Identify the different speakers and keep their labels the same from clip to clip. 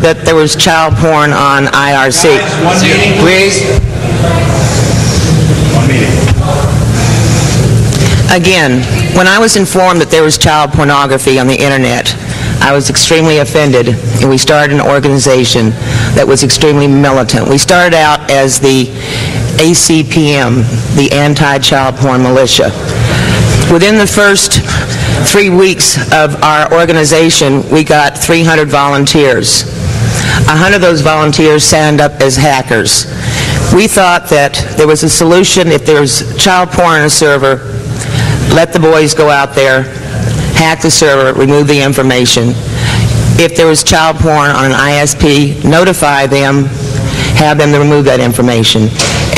Speaker 1: that there was child porn on IRC.
Speaker 2: One meeting, please. One meeting.
Speaker 1: Again, when I was informed that there was child pornography on the internet, I was extremely offended, and we started an organization that was extremely militant. We started out as the ACPM, the Anti-Child Porn Militia. Within the first three weeks of our organization, we got 300 volunteers. 100 of those volunteers signed up as hackers. We thought that there was a solution if there's child porn on a server, let the boys go out there, hack the server, remove the information. If there was child porn on an ISP, notify them, have them to remove that information.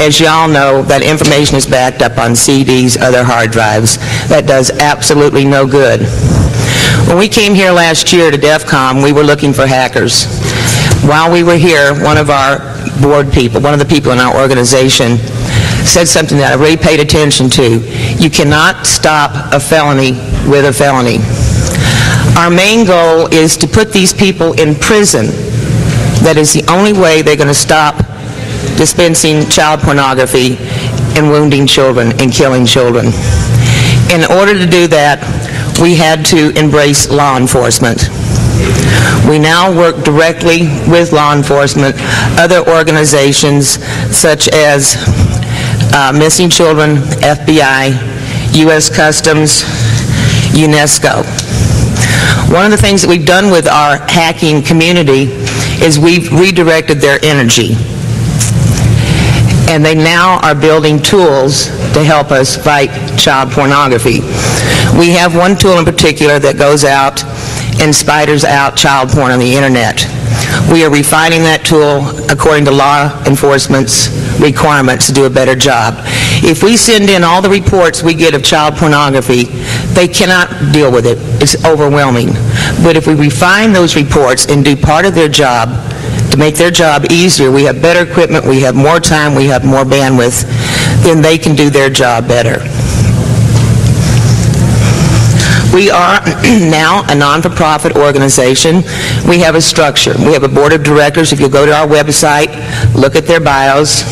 Speaker 1: As you all know, that information is backed up on CDs, other hard drives. That does absolutely no good. When we came here last year to DEF CON, we were looking for hackers. While we were here, one of our board people, one of the people in our organization, said something that I really paid attention to. You cannot stop a felony with a felony. Our main goal is to put these people in prison. That is the only way they're going to stop dispensing child pornography and wounding children and killing children. In order to do that, we had to embrace law enforcement. We now work directly with law enforcement, other organizations such as uh, Missing Children, FBI, U.S. Customs, UNESCO. One of the things that we've done with our hacking community is we've redirected their energy. And they now are building tools to help us fight child pornography. We have one tool in particular that goes out and spiders out child porn on the internet. We are refining that tool according to law enforcement's requirements to do a better job. If we send in all the reports we get of child pornography, they cannot deal with it. It's overwhelming. But if we refine those reports and do part of their job to make their job easier, we have better equipment, we have more time, we have more bandwidth, then they can do their job better. We are now a non-for-profit organization. We have a structure. We have a board of directors. If you go to our website, look at their bios.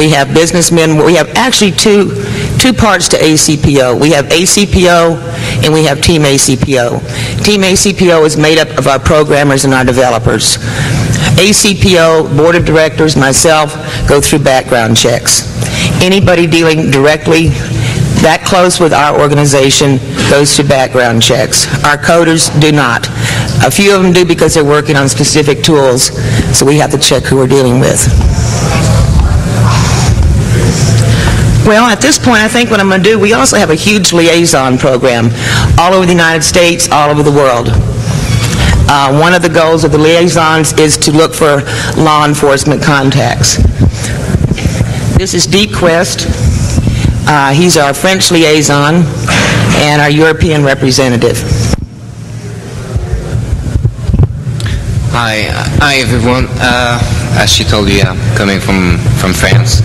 Speaker 1: We have businessmen. We have actually two, two parts to ACPO. We have ACPO and we have Team ACPO. Team ACPO is made up of our programmers and our developers. ACPO, board of directors, myself, go through background checks. Anybody dealing directly that close with our organization goes through background checks. Our coders do not. A few of them do because they're working on specific tools, so we have to check who we're dealing with. Well, at this point, I think what I'm going to do, we also have a huge liaison program all over the United States, all over the world. Uh, one of the goals of the liaisons is to look for law enforcement contacts. This is Deke Quest. Uh, he's our French liaison and our European representative.
Speaker 3: Hi, uh, hi everyone. Uh, as she told you, I'm coming from from France.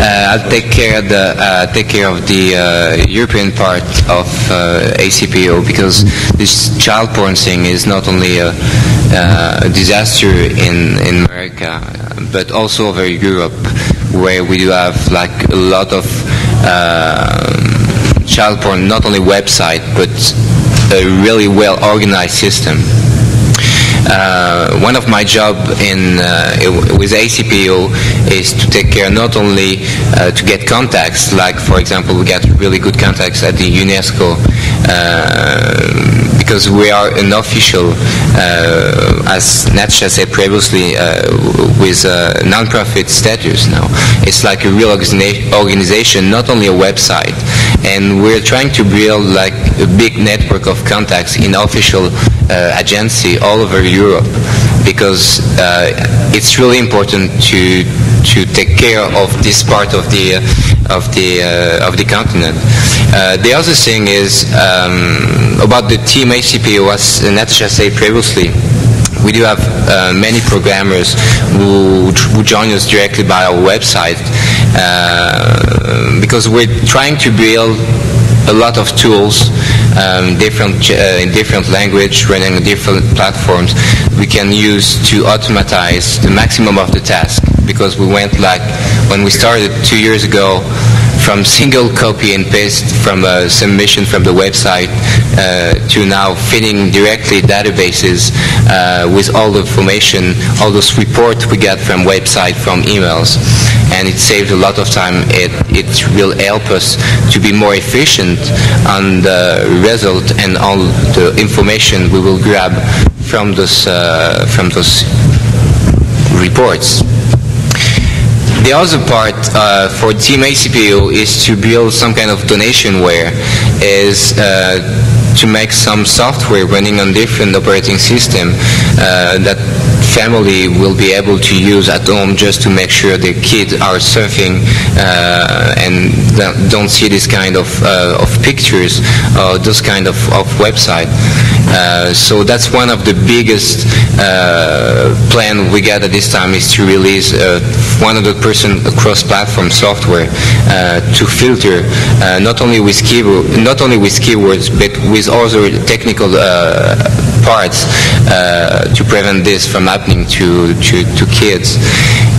Speaker 3: Uh, I'll take care of the uh, take care of the uh, European part of uh, ACPO because this child porn thing is not only a, uh, a disaster in in America, but also over Europe, where we do have like a lot of um, child porn, not only website, but a really well organized system. Uh, one of my job in uh, with ACPO is to take care not only uh, to get contacts, like for example we get really good contacts at the UNESCO uh, because we are an official, as Natasha said previously, uh, with a non-profit status now. It's like a real organization, not only a website. And we're trying to build like a big network of contacts in official uh, agency all over Europe because uh, it's really important to to take care of this part of the uh, of the uh, of the continent. Uh, the other thing is um, about the team ACPO, as Natasha said previously. we do have uh, many programmers who, who join us directly by our website uh, because we're trying to build a lot of tools, um, different uh, in different language, running on different platforms. We can use to automatize the maximum of the task because we went like when we started two years ago from single copy and paste from a submission from the website uh, to now feeding directly databases uh, with all the information, all those reports we get from website, from emails. And it saved a lot of time. It, it will help us to be more efficient on the result and all the information we will grab from those, uh, from those reports. The other part uh, for Team ACPO is to build some kind of donationware, is uh, to make some software running on different operating system uh, that family will be able to use at home just to make sure the kids are surfing uh, and don't see this kind of, uh, of pictures or those kind of, of website. Uh, so that's one of the biggest uh, plan we got at this time is to release uh, 100% cross-platform software uh, to filter not only with keyword, not only with keywords but with other technical parts to prevent this from happening to, to, to kids.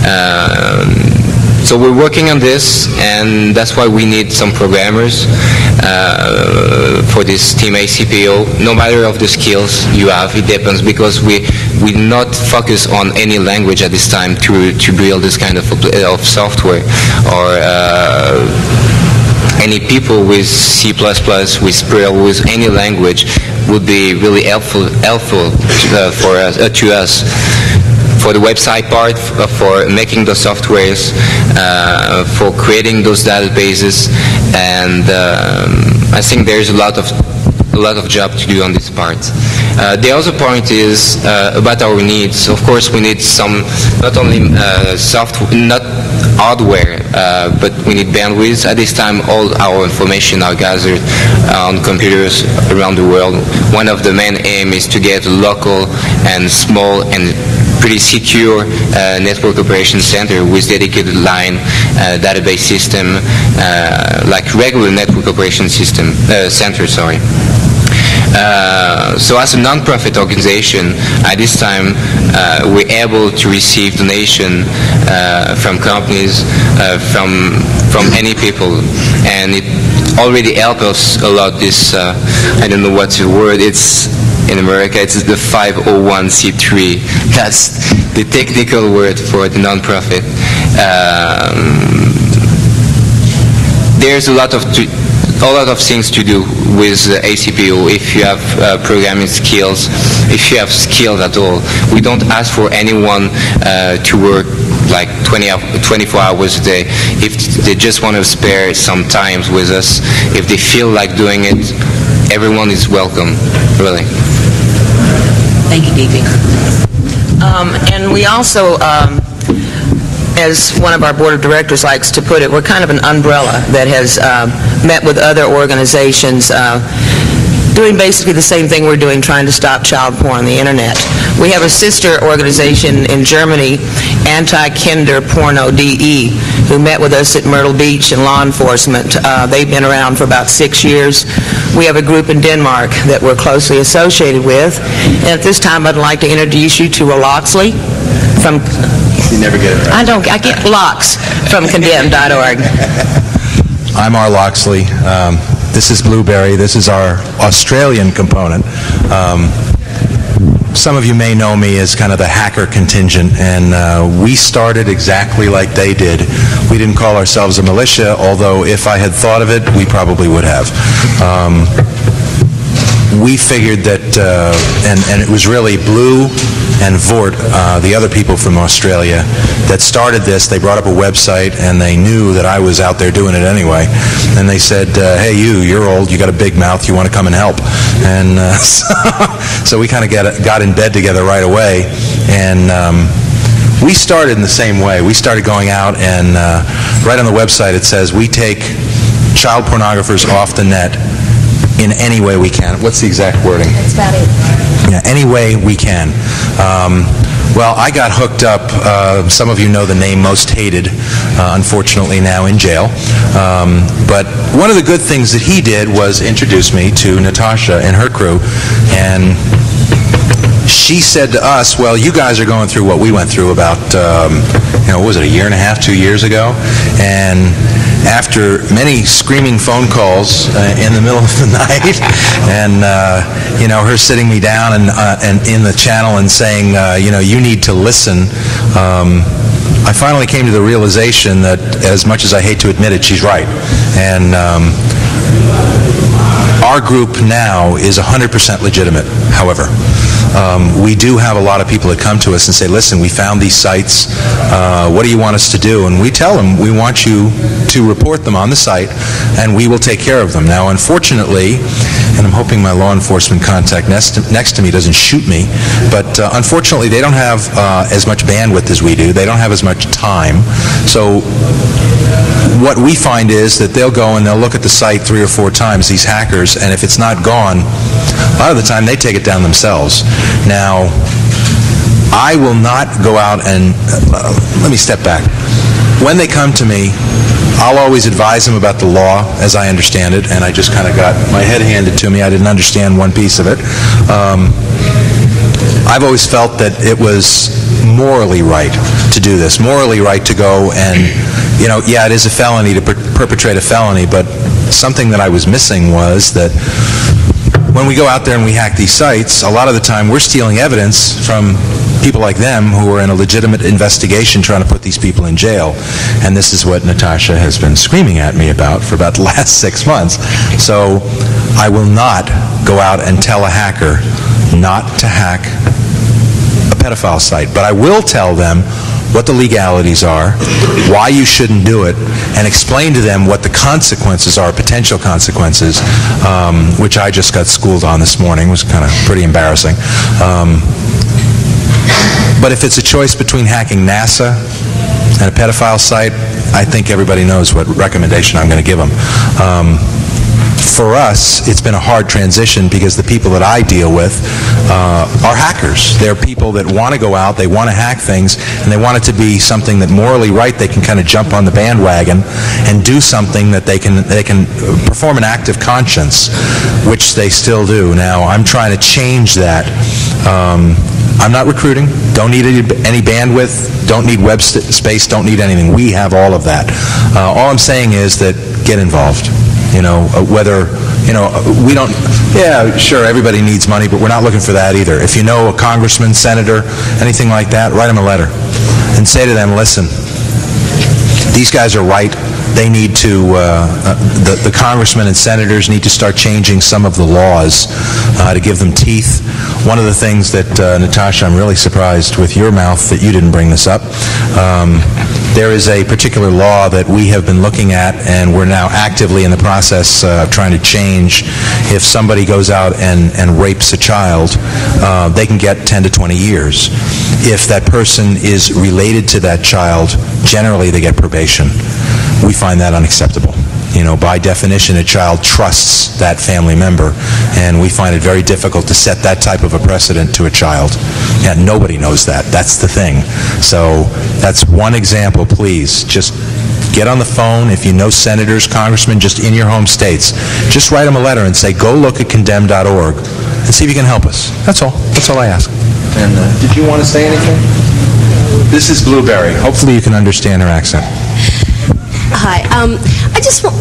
Speaker 3: Um, so we're working on this, and that's why we need some programmers uh, for this Team ACPO. No matter of the skills you have, it depends because we we not focus on any language at this time to to build this kind of of software or. Uh, any people with C++, with Perl, with any language would be really helpful, helpful to, uh, for us, uh, to us for the website part, for making the softwares, uh, for creating those databases, and um, I think there's a lot of a lot of job to do on this part. Uh, the other point is uh, about our needs. Of course, we need some, not only uh, software, not hardware, uh, but we need bandwidth. At this time, all our information are gathered on computers around the world. One of the main aim is to get local and small and pretty secure uh, network operation center with dedicated line uh, database system, like regular network operation system center. Sorry. Uh, so as a non-profit organization, at this time, uh, we're able to receive donation uh, from companies, uh, from from any people, and it already helped us a lot. This uh, I don't know what's the word. It's in America. It's the 501c3. That's the technical word for the non-profit. Um, there's a lot of a lot of things to do with uh, ACPO if you have uh, programming skills, if you have skills at all. We don't ask for anyone uh, to work like 20, 24 hours a day. If they just want to spare some time with us, if they feel like doing it, everyone is welcome, really.
Speaker 1: Um, and we also um, as one of our board of directors likes to put it, we're kind of an umbrella that has uh, met with other organizations uh, doing basically the same thing we're doing, trying to stop child porn on the internet. We have a sister organization in Germany, Anti-Kinder Porno DE, who met with us at Myrtle Beach in law enforcement. Uh, they've been around for about six years. We have a group in Denmark that we're closely associated with. And at this time, I'd like to introduce you to Loxley from
Speaker 4: You never get it right.
Speaker 1: I don't, I get blocks from condemned.org.
Speaker 4: I'm R. Loxley. Um, This is Blueberry. This is our Australian component. Um, Some of you may know me as kind of the hacker contingent, and uh, we started exactly like they did. We didn't call ourselves a militia, although if I had thought of it, we probably would have. Um, we figured that, uh, and, and it was really Blue and Vort, uh, the other people from Australia, that started this. They brought up a website, and they knew that I was out there doing it anyway. And they said, uh, hey, you, you're old, you got a big mouth, you want to come and help. And uh, so, so we kind of got, got in bed together right away. And um, we started in the same way. We started going out, and uh, right on the website it says, we take child pornographers off the net in any way we can. What's the exact wording?
Speaker 2: That's about it.
Speaker 4: Yeah, any way we can. Um, well, I got hooked up. Uh, some of you know the name Most Hated, uh, unfortunately now in jail. Um, but one of the good things that he did was introduce me to Natasha and her crew, and she said to us, well, you guys are going through what we went through about, um, you know, what was it, a year and a half, two years ago? And after many screaming phone calls uh, in the middle of the night, and, uh, you know, her sitting me down and, uh, and in the channel and saying, uh, you know, you need to listen, um, I finally came to the realization that, as much as I hate to admit it, she's right. And um, our group now is 100% legitimate, however. Um, we do have a lot of people that come to us and say, listen, we found these sites, uh, what do you want us to do? And we tell them, we want you to report them on the site, and we will take care of them. Now, unfortunately, and I'm hoping my law enforcement contact next to, next to me doesn't shoot me, but uh, unfortunately, they don't have uh, as much bandwidth as we do. They don't have as much time. So what we find is that they'll go and they'll look at the site three or four times, these hackers, and if it's not gone, a lot of the time they take it down themselves. Now, I will not go out and, uh, let me step back. When they come to me, I'll always advise them about the law as I understand it, and I just kind of got my head handed to me. I didn't understand one piece of it. Um, I've always felt that it was morally right to do this, morally right to go and, you know, yeah, it is a felony to per- perpetrate a felony, but something that I was missing was that when we go out there and we hack these sites, a lot of the time we're stealing evidence from people like them who are in a legitimate investigation trying to put these people in jail. And this is what Natasha has been screaming at me about for about the last six months. So I will not go out and tell a hacker not to hack pedophile site, but I will tell them what the legalities are, why you shouldn't do it, and explain to them what the consequences are, potential consequences, um, which I just got schooled on this morning. It was kind of pretty embarrassing. Um, but if it's a choice between hacking NASA and a pedophile site, I think everybody knows what recommendation I'm going to give them. Um, for us, it's been a hard transition because the people that I deal with uh, are hackers. They're people that want to go out, they want to hack things, and they want it to be something that morally right, they can kind of jump on the bandwagon and do something that they can, they can perform an act of conscience, which they still do. Now, I'm trying to change that. Um, I'm not recruiting, don't need any, bandwidth, don't need web space, don't need anything. We have all of that. Uh, all I'm saying is that get involved. You know, uh, whether, you know, uh, we don't, yeah, sure, everybody needs money, but we're not looking for that either. If you know a congressman, senator, anything like that, write them a letter and say to them, listen, these guys are right. They need to, uh, uh, the, the congressmen and senators need to start changing some of the laws uh, to give them teeth. One of the things that, uh, Natasha, I'm really surprised with your mouth that you didn't bring this up. Um, there is a particular law that we have been looking at, and we're now actively in the process uh, of trying to change. If somebody goes out and, and rapes a child, uh, they can get 10 to 20 years. If that person is related to that child, generally they get probation. We find that unacceptable. You know, by definition, a child trusts that family member, and we find it very difficult to set that type of a precedent to a child. And nobody knows that. That's the thing. So that's one example, please. Just get on the phone. If you know senators, congressmen, just in your home states, just write them a letter and say, go look at condemned.org and see if you can help us. That's all. That's all I ask. And uh, did you want to say anything? This is Blueberry. Hopefully you can understand her accent.
Speaker 5: Hi. Um, I just want,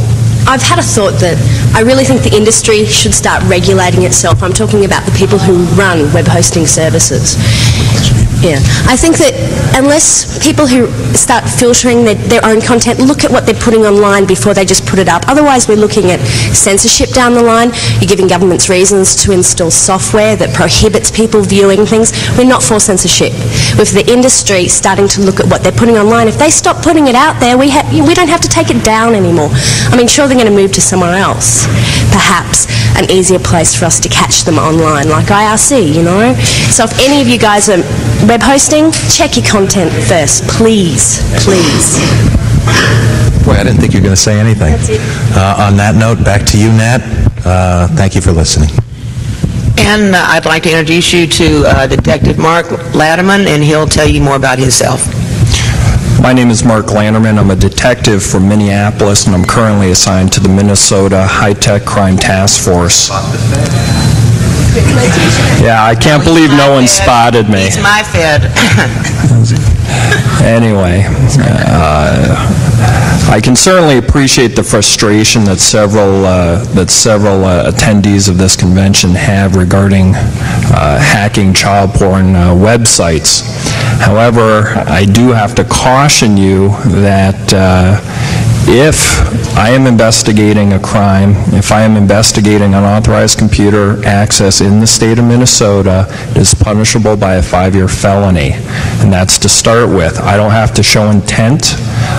Speaker 5: I've had a thought that I really think the industry should start regulating itself. I'm talking about the people who run web hosting services. Yeah. I think that unless people who start filtering their, their own content look at what they're putting online before they just put it up, otherwise we're looking at censorship down the line. You're giving governments reasons to install software that prohibits people viewing things. We're not for censorship. With the industry starting to look at what they're putting online, if they stop putting it out there, we, we don't have to take it down anymore. I mean, sure, they're going to move to somewhere else. Perhaps an easier place for us to catch them online, like IRC, you know? So if any of you guys are web hosting, check your content first, please, please.
Speaker 4: Boy, I didn't think you were going to say anything.
Speaker 5: That's it.
Speaker 4: Uh, on that note, back to you, Nat. Uh, thank you for listening.
Speaker 1: And uh, I'd like to introduce you to uh, Detective Mark Latterman, and he'll tell you more about himself.
Speaker 6: My name is Mark Landerman. I'm a detective from Minneapolis, and I'm currently assigned to the Minnesota High Tech Crime Task Force. Yeah, I can't believe no one spotted me.
Speaker 1: He's my Fed.
Speaker 6: Anyway, uh, I can certainly appreciate the frustration that several, uh, that several uh, attendees of this convention have regarding uh, hacking child porn uh, websites. However, I do have to caution you that uh, if I am investigating a crime, if I am investigating unauthorized computer access in the state of Minnesota, it is punishable by a five-year felony. And that's to start with. I don't have to show intent.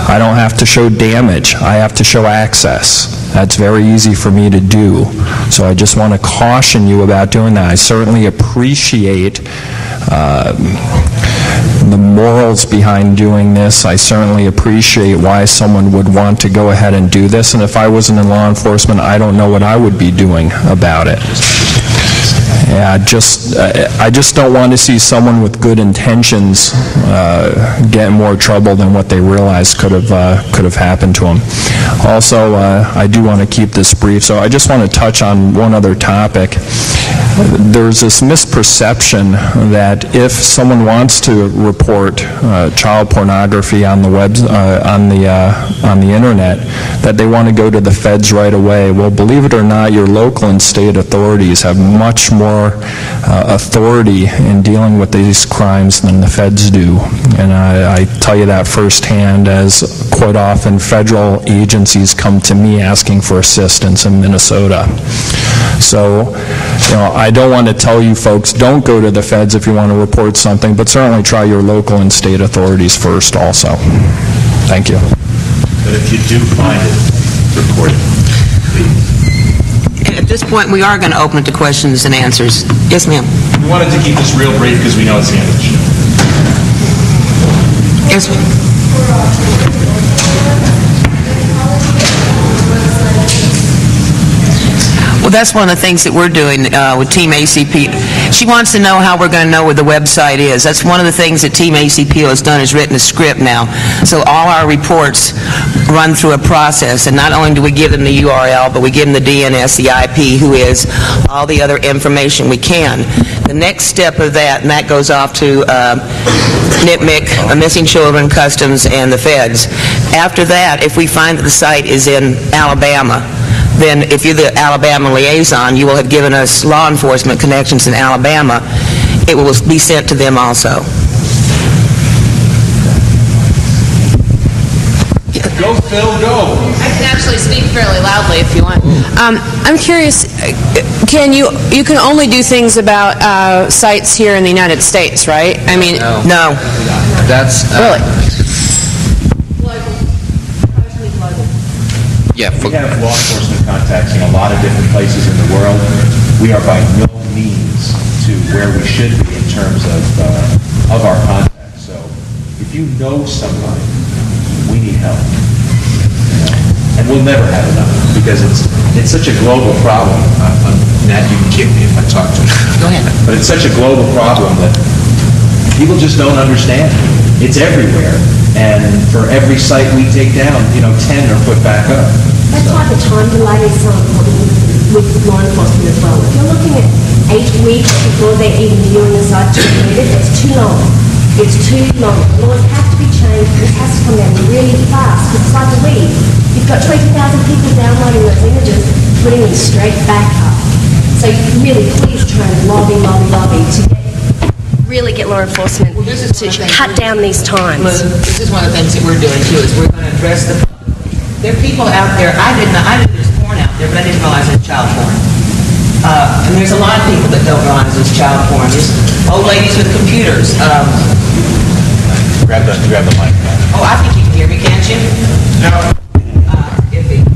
Speaker 6: I don't have to show damage. I have to show access. That's very easy for me to do. So I just want to caution you about doing that. I certainly appreciate uh, the morals behind doing this. I certainly appreciate why someone would want to go ahead and do this, and if I wasn't in law enforcement, I don't know what I would be doing about it. Yeah, just, I just don't want to see someone with good intentions uh, get more trouble than what they realize could have, uh, could have happened to them. Also, uh, I do want to keep this brief, so I just want to touch on one other topic. There's this misperception that if someone wants to report uh, child pornography on the web, uh, on the, uh, on the internet, that they want to go to the feds right away. Well, believe it or not, your local and state authorities have much more uh, authority in dealing with these crimes than the feds do. And I, I tell you that firsthand as quite often federal agencies come to me asking for assistance in Minnesota. So, you know, I don't want to tell you folks, don't go to the feds if you want to report something, but certainly try your local and state authorities first also. Thank you.
Speaker 4: But if you do find it, report it, please.
Speaker 1: At this point, we are going to open it to questions and answers. Yes, ma'am.
Speaker 4: We wanted to keep this real brief because we know it's the end of the show.
Speaker 1: Yes, Well, that's one of the things that we're doing uh, with Team ACP. She wants to know how we're going to know where the website is. That's one of the things that Team ACPO has done, is written a script now. So all our reports run through a process, and not only do we give them the URL, but we give them the DNS, the IP, who is, all the other information we can. The next step of that, and that goes off to uh, NCMEC, uh, Missing Children, Customs, and the feds. After that, if we find that the site is in Alabama, then if you're the Alabama liaison, you will have given us law enforcement connections in Alabama. It will be sent to them also.
Speaker 4: Go, Phil, go!
Speaker 7: I can actually speak fairly loudly if you want. Um, I'm curious, uh, can you, you can only do things about uh, sites here in the United States, right? I mean,
Speaker 1: No.
Speaker 3: That's... uh,
Speaker 7: really?
Speaker 3: Yeah, for-
Speaker 4: We have law enforcement contacts in a lot of different places in the world. We are by no means to where we should be in terms of, uh, of our contacts. So if you know somebody, we need help. you know? And we'll never have enough because it's, it's such a global problem. Uh, uh, Nat, you can kick me if I talk too much.
Speaker 1: Go ahead.
Speaker 4: But it's such a global problem that people just don't understand. It's everywhere. And for every site we take down, you know, 10 are put back up.
Speaker 5: That's why the time delay is so important with law enforcement as well. If you're looking at eight weeks before they're even viewing the site to read it, it's too long. It's too long. Laws have to be changed, it has to come down really fast. It's like a weed. You've got 20,000 people downloading those images, putting them straight back up. So you really, please try and lobby, lobby, lobby to get, really get law enforcement
Speaker 1: this is
Speaker 5: to cut down these times.
Speaker 1: Liz, this is one of the things that we're doing too, is we're going to address the, there are people out there, I didn't, know- I knew there's porn out there, but I didn't realize it's child porn. Uh, and there's a lot of people that don't realize it's child porn. There's old ladies with computers. Um,
Speaker 4: Grab the, grab the mic.
Speaker 1: oh, I think you can hear me, can't you?
Speaker 4: No.
Speaker 1: Uh, if it-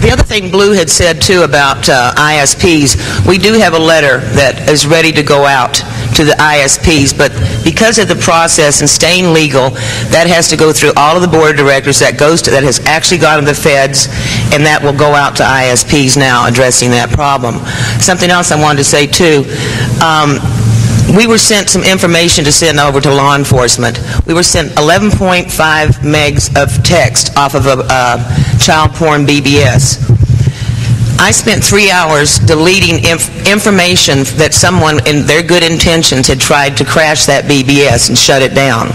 Speaker 1: the other thing Blue had said too about uh, ISPs, we do have a letter that is ready to go out to the ISPs, but because of the process and staying legal, that has to go through all of the board of directors, that goes to, that has actually gone to the feds, and that will go out to ISPs now, addressing that problem. Something else I wanted to say too, um, we were sent some information to send over to law enforcement. We were sent 11.5 megs of text off of a uh, child porn BBS. I spent three hours deleting inf- information that someone, in their good intentions, had tried to crash that BBS and shut it down.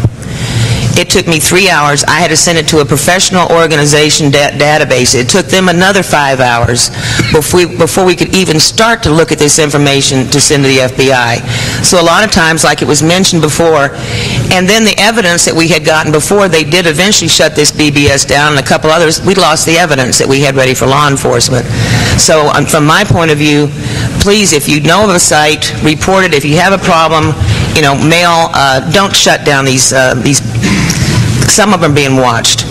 Speaker 1: It took me three hours. I had to send it to a professional organization da- database. It took them another five hours before we, before we could even start to look at this information to send to the FBI. So a lot of times, like it was mentioned before, and then the evidence that we had gotten before, they did eventually shut this BBS down and a couple others, we lost the evidence that we had ready for law enforcement. So um, from my point of view, please, if you know of a site, report it. If you have a problem, you know, mail, uh, don't shut down these, uh, these, some of them being watched.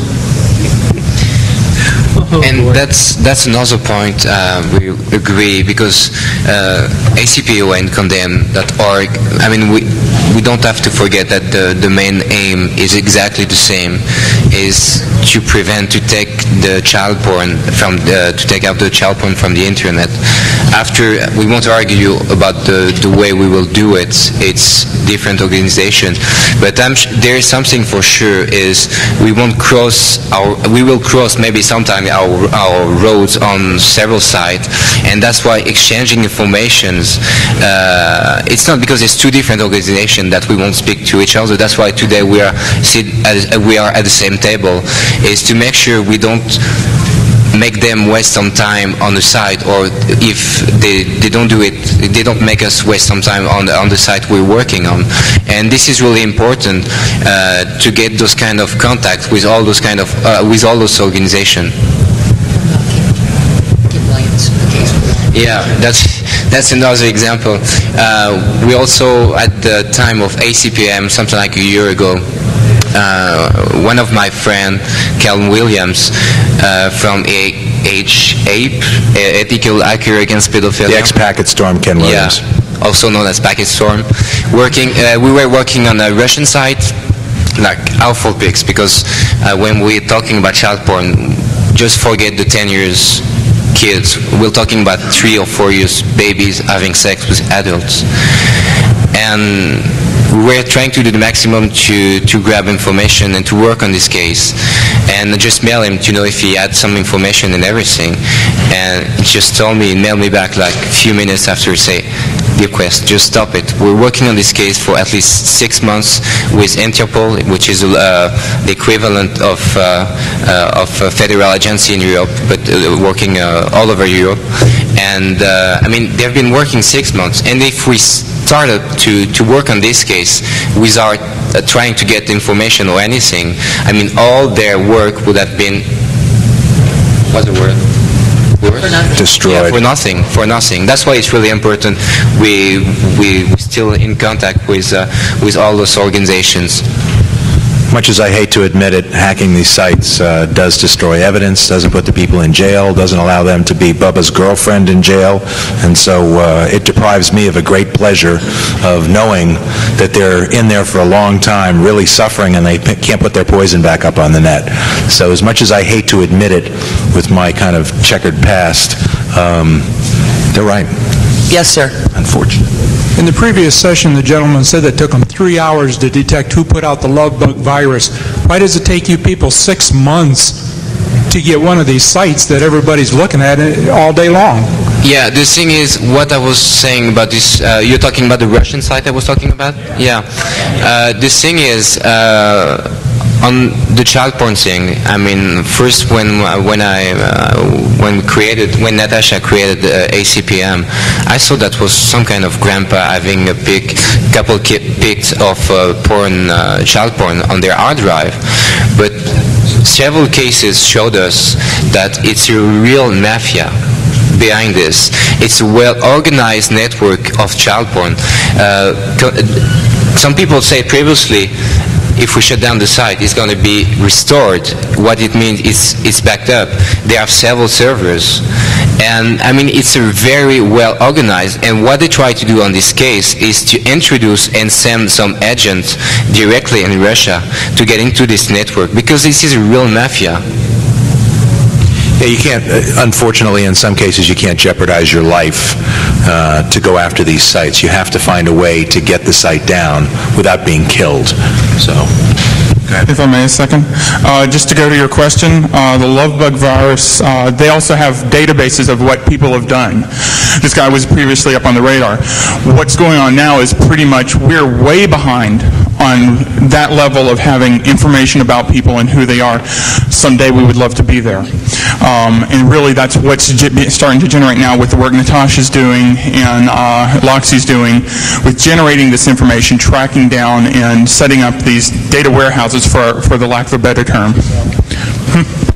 Speaker 3: And that's that's another point uh, we agree because uh, ACPO and Condemned.org. I mean, we we don't have to forget that the the main aim is exactly the same, is to prevent to take the child porn from the, to take out the child porn from the internet. After we won't argue about the the way we will do it. It's different organization, but there is something for sure is we won't cross our we will cross maybe sometime our our roads on several sites, and that's why exchanging informations. Uh, it's not because it's two different organizations that we won't speak to each other. That's why today we are sit at, we are at the same table, is to make sure we don't make them waste some time on the site or if they, they don't do it they don't make us waste some time on the, on the site we're working on. And this is really important uh, to get those kind of contacts with all those kind of uh, with all those organizations
Speaker 2: Ken Williams, the case with
Speaker 3: yeah, that's that's another example. Uh, we also, at the time of ACPM, something like a year ago, uh, one of my friend, Calvin Williams, uh, from A- H-APE, uh, Ethical Hacker Against Pedophilia.
Speaker 4: The ex-packet storm, Ken Williams.
Speaker 3: Yeah, also known as Packet Storm. Working, uh, we were working on a Russian site, like awful pics, because uh, when we're talking about child porn, just forget the 10 years kids. We're talking about three or four years babies having sex with adults. And we're trying to do the maximum to, to grab information and to work on this case. And just mail him to know if he had some information and everything. And he just told me, mail me back like a few minutes after say, dear Quest, just stop it. We're working on this case for at least six months with Interpol, which is uh, the equivalent of, uh, uh, of a federal agency in Europe, but uh, working uh, all over Europe. And I mean, they've been working six months. And if we started to, to work on this case without trying to get information or anything, I mean, all their work would have been, what's the word? Word?
Speaker 2: For nothing.
Speaker 4: Destroyed.
Speaker 3: Yeah, for nothing, for nothing. That's why it's really important we we we still in contact with uh, with all those organizations.
Speaker 4: Much as I hate to admit it, hacking these sites uh, does destroy evidence, doesn't put the people in jail, doesn't allow them to be Bubba's girlfriend in jail, and so uh, it deprives me of a great pleasure of knowing that they're in there for a long time, really suffering, and they can't put their poison back up on the net. So as much as I hate to admit it with my kind of checkered past, um, they're right,
Speaker 1: Yes, sir.
Speaker 4: unfortunately.
Speaker 8: In the previous session, the gentleman said it took him three hours to detect who put out the love bug virus. Why does it take you people six months to get one of these sites that everybody's looking at uh, all day long?
Speaker 3: Yeah, the thing is, what I was saying about this, uh, you're talking about the Russian site I was talking about? Yeah. Uh, the thing is, uh, on the child porn thing, I mean, first when when I uh, when created when Natasha created uh, ACPM, I thought that was some kind of grandpa having a pic, couple pics of uh, porn, uh, child porn on their hard drive, but several cases showed us that it's a real mafia behind this. It's a well-organized network of child porn. Uh, some people say previously if we shut down the site, it's going to be restored. What it means is it's backed up. They have several servers. And, I mean, it's very well organized. And what they try to do on this case is to introduce and send some agents directly in Russia to get into this network, because this is a real mafia.
Speaker 4: Yeah, you can't, uh, unfortunately, in some cases, you can't jeopardize your life uh, to go after these sites. You have to find a way to get the site down without being killed, so...
Speaker 9: If I may, a second. Uh, Just to go to your question, uh, the Lovebug virus, uh, they also have databases of what people have done. This guy was previously up on the radar. What's going on now is pretty much, we're way behind on that level of having information about people and who they are. Someday, we would love to be there. Um, And really, that's what's starting to generate now with the work Natasha's doing and uh, Loxie's doing with generating this information, tracking down, and setting up these data warehouses for, for the lack of a better term.